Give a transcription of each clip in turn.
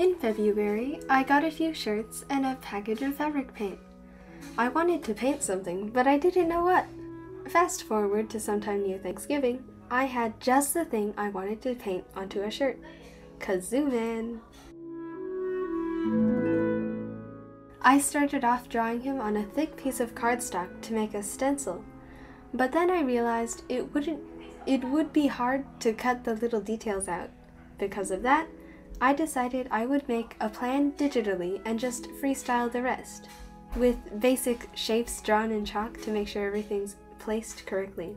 in February, I got a few shirts and a package of fabric paint. I wanted to paint something, but I didn't know what. Fast forward to sometime near Thanksgiving, I had just the thing I wanted to paint onto a shirt. Kazoo Man! I started off drawing him on a thick piece of cardstock to make a stencil, but then I realized it wouldn't it would be hard to cut the little details out. Because of that, I decided I would make a plan digitally and just freestyle the rest, with basic shapes drawn in chalk to make sure everything's placed correctly.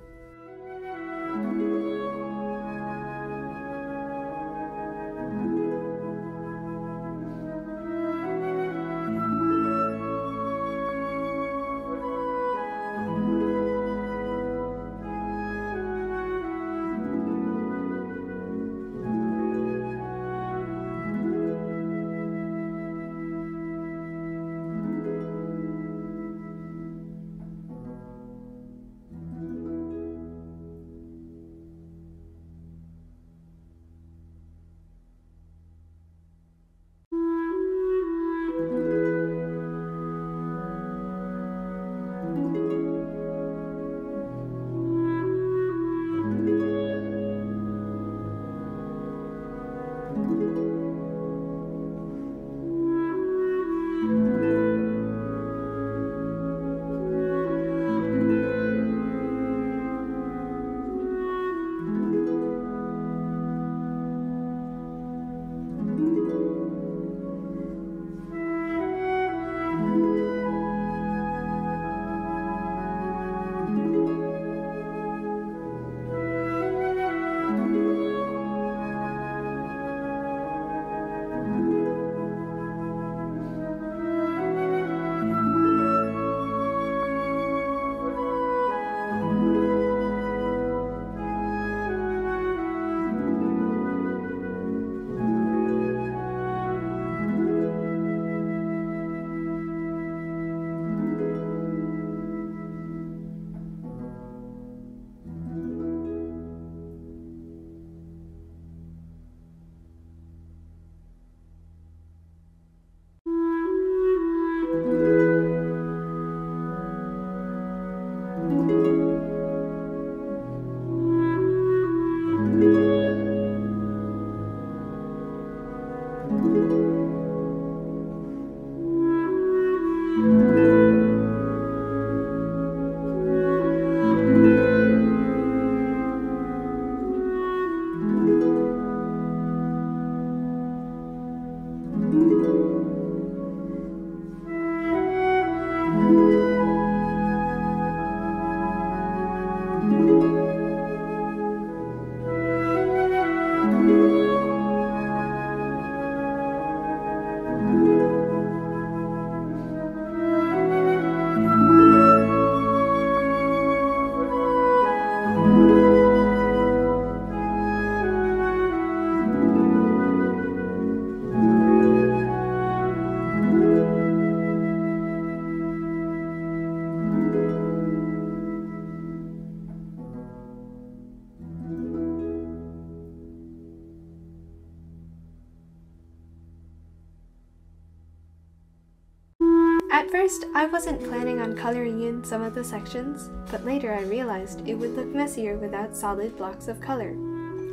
At first, I wasn't planning on coloring in some of the sections, but later I realized it would look messier without solid blocks of color.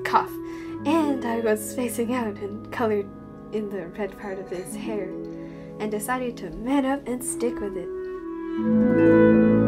Cough. And I was spacing out and colored in the red part of his hair, and decided to man up and stick with it.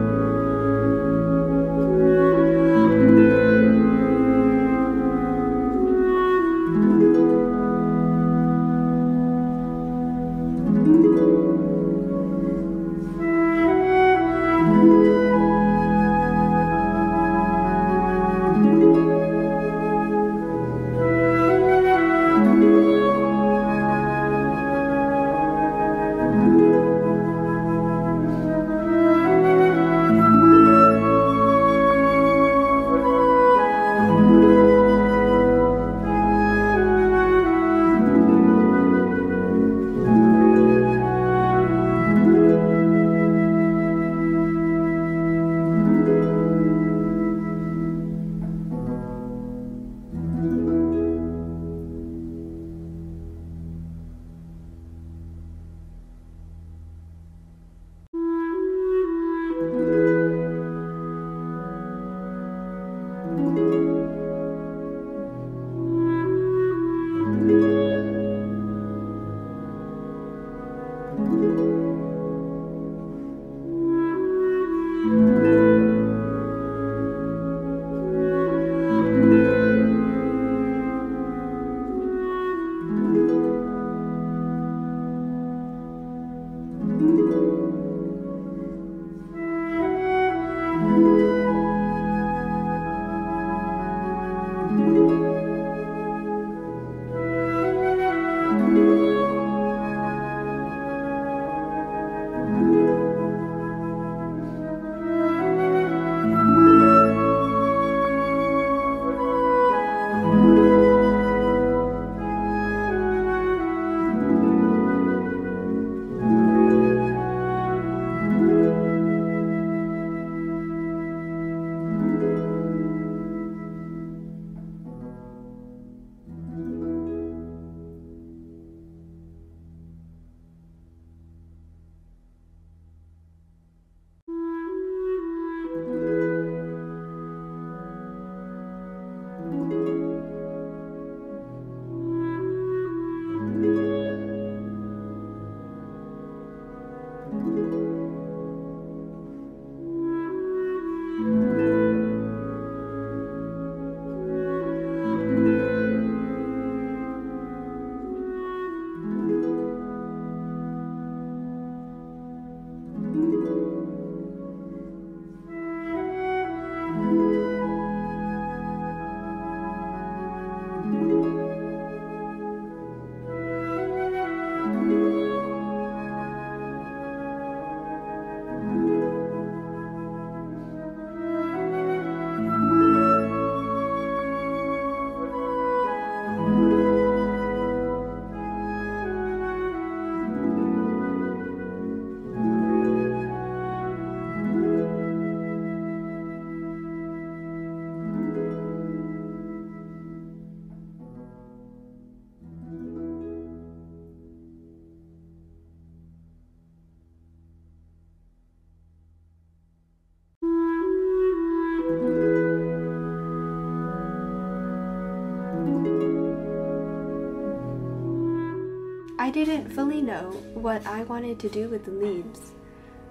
Didn't fully know what I wanted to do with the leaves.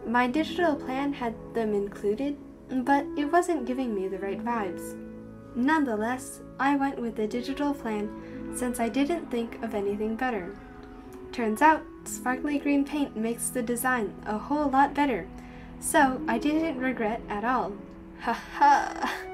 My digital plan had them included, but it wasn't giving me the right vibes. Nonetheless, I went with the digital plan since I didn't think of anything better. Turns out, sparkly green paint makes the design a whole lot better, so I didn't regret at all. Ha ha!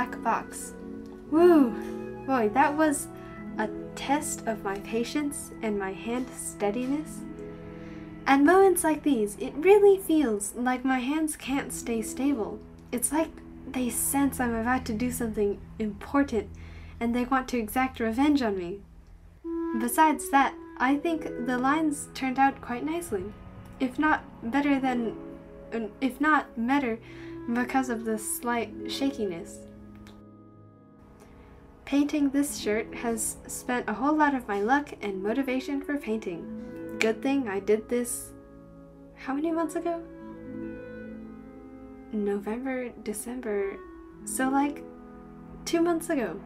black box. Woo! Boy, that was a test of my patience and my hand steadiness. At moments like these, it really feels like my hands can't stay stable. It's like they sense I'm about to do something important and they want to exact revenge on me. Besides that, I think the lines turned out quite nicely. If not better than. if not better because of the slight shakiness. Painting this shirt has spent a whole lot of my luck and motivation for painting. Good thing I did this. How many months ago? November, December. So, like, two months ago.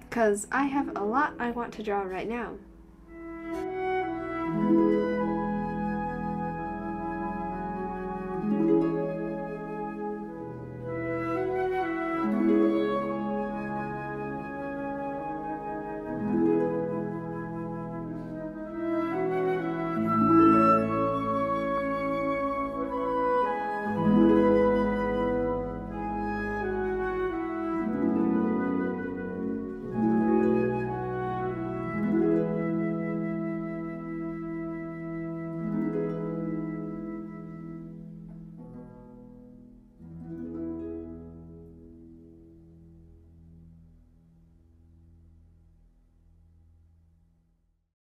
Because I have a lot I want to draw right now.